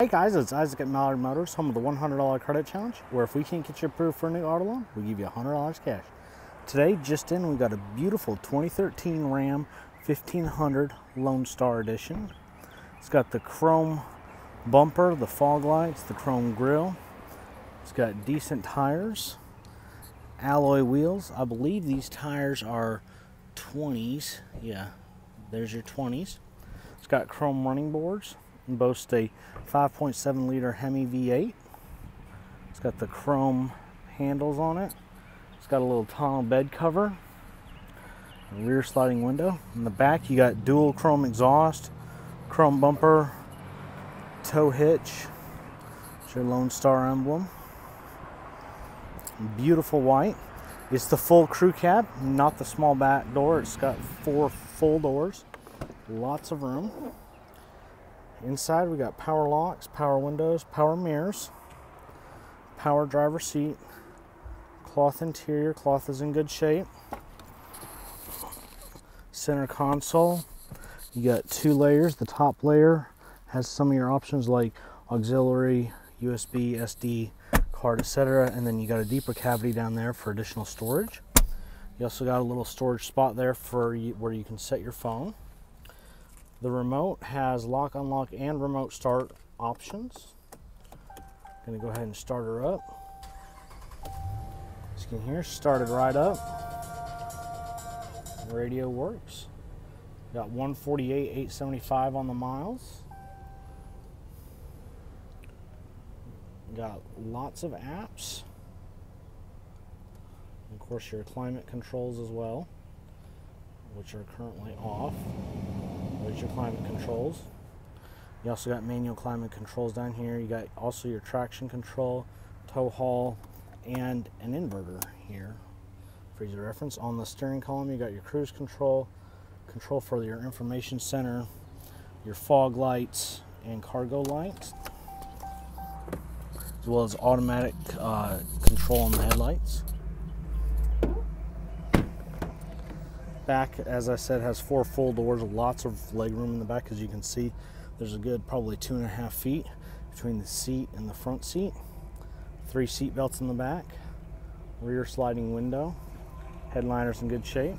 Hey guys, it's Isaac at Mallard Motors, home of the $100 credit challenge, where if we can't get you approved for a new auto loan, we give you $100 cash. Today, just in, we got a beautiful 2013 Ram 1500 Lone Star Edition. It's got the chrome bumper, the fog lights, the chrome grille. It's got decent tires, alloy wheels. I believe these tires are 20s. Yeah, there's your 20s. It's got chrome running boards and boasts a 5.7 liter Hemi V8. It's got the chrome handles on it. It's got a little tonneau bed cover, rear sliding window. In the back, you got dual chrome exhaust, chrome bumper, tow hitch. It's your Lone Star emblem. Beautiful white. It's the full crew cab, not the small back door. It's got four full doors, lots of room. Inside we got power locks, power windows, power mirrors, power driver seat, cloth interior, cloth is in good shape. Center console, you got two layers. The top layer has some of your options like auxiliary, USB, SD card, etc. And then you got a deeper cavity down there for additional storage. You also got a little storage spot there for where you can set your phone. The remote has lock, unlock, and remote start options. Gonna go ahead and start her up. As you can hear, started right up. Radio works. Got 148, 875 on the miles. Got lots of apps. Of course, your climate controls as well, which are currently off. There's your climate controls. You also got manual climate controls down here. You got also your traction control, tow haul, and an inverter here for your reference. On the steering column, you got your cruise control, control for your information center, your fog lights, and cargo lights, as well as automatic uh, control on the headlights. Back, as I said, has four full doors, lots of leg room in the back. As you can see, there's a good probably two and a half feet between the seat and the front seat. Three seat belts in the back, rear sliding window, headliner's in good shape.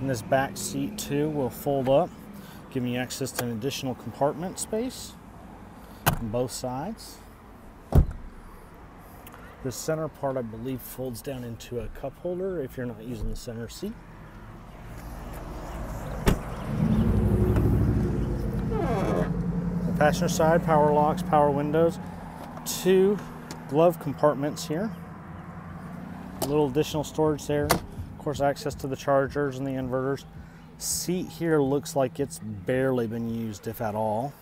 And this back seat too will fold up, giving you access to an additional compartment space on both sides. The center part, I believe, folds down into a cup holder if you're not using the center seat. The passenger side, power locks, power windows, two glove compartments here. A little additional storage there. Of course, access to the chargers and the inverters. Seat here looks like it's barely been used, if at all.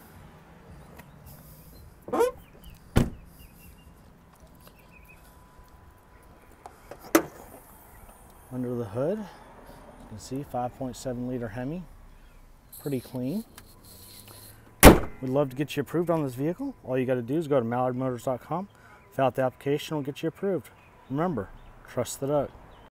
Under the hood. You can see 5.7 liter Hemi, pretty clean. We'd love to get you approved on this vehicle. All you got to do is go to mallardmotors.com, fill out the application, we'll get you approved. Remember, trust the duck.